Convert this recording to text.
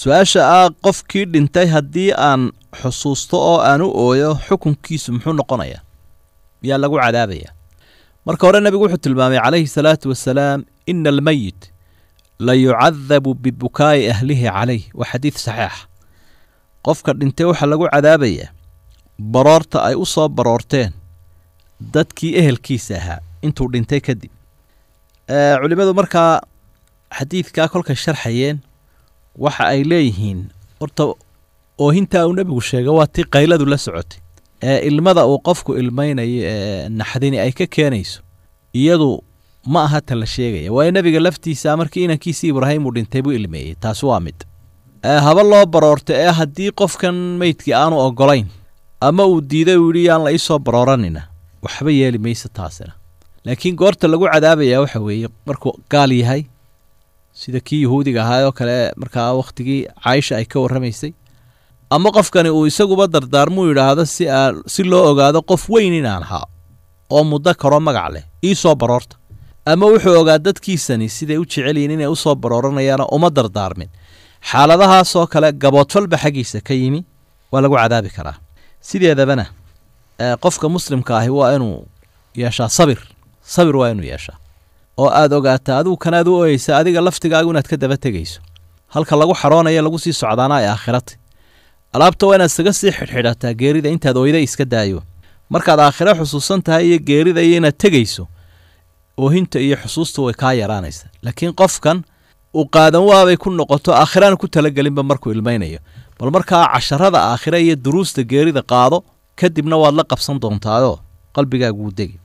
su'aasha ah qofkii dhintay haddii aan xusuusto oo aan u ooyo xukunkiisu muxuu noqonayaa miyaa lagu cadaabaya. Marka hore nebigu wuxuu tilmaamay calayhi salaatu wasalaam ina almeyit la yucadabu bibukaa'i ahlihi calayh. Waa xadiid saxiixa qofka dhintay waxaa lagu cadaabayaa baroorta ay u soo baroorteen dadkii ehelkiisa ahaa intuu dhintay kadib culimmadu markaa xadiidkaa kolkay sharxayeen waxa ay leeyihiin horta oohintaa uu nebigu sheegay waa tii qayladu la socotay. Ee ilmada uu qofku ilmaynayo ee naxdini ay ka keenayso iyadu ma aha ta la sheegaya. Waayo nebiga laftiisa markii inankiisii ibraahim uu dhintay buu ilmeeyey taasi waa mid. Haba loo baroorta ee haddii qofkan meydkii aanu ogolayn ama uu diiday uu yidhi yaan la iisoo barooranina. Waxba yeeli mayso taasina. Laakiin goorta lagu cadaabayaa waxa weeye markuu gaal yahay sida kii yuhuudiga ahaa oo kale markaa wakhtigii caaisha ay ka warramaysay ama qofkani uu isaguba dardaarmuu yidhaahdo si aa si loo ogaado qof weyn inaan ahaa oo muddo karoo magac leh ii soo baroorta. Ama wuxuu ogaa dadkiisani siday u jecel yihiin inay u soo barooranayaana uma dardaarmin. Xaaladahaasoo kale gaboodfalba xaggiisa ka yimi waa lagu cadaabi karaa. Sideedabana qofka muslimka ahi waa inuu yeeshaa sabir. Sabir waa inuu yeeshaa oo aad ogaataa adigu kanaad u oyeysa adiga laftigaagu inaad ka daba tegayso. Halka lagu xaroonaya lagu sii socdaana ay aakhirata alaabta waa inaad isaga sii xidhxidhataa geerida intaad oyda iska daayo. Markaad aakhiro xusuusan tahay iyo geerida iyo inaad tegayso oohinta iyo xusuusta way kaa yaraanaysa laakiin qofkan uu qaadan waabay ku noqoto aakhiraan ku talagelinba markuu ilmaynayo. Bal markaa casharada aakhira iyo duruusta geerida qaado kadibna waad la qabsan doontaayoo qalbigaaguu degi